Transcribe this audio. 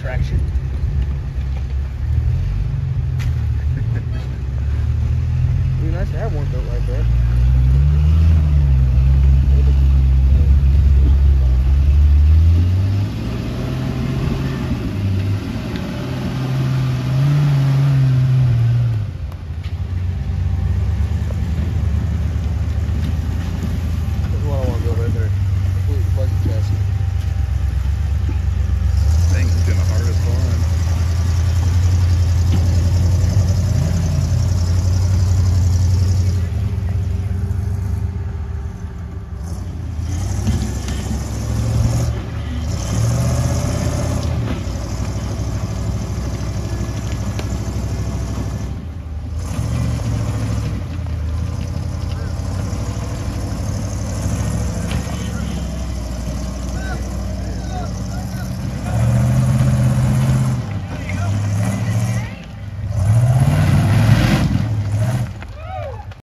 traction.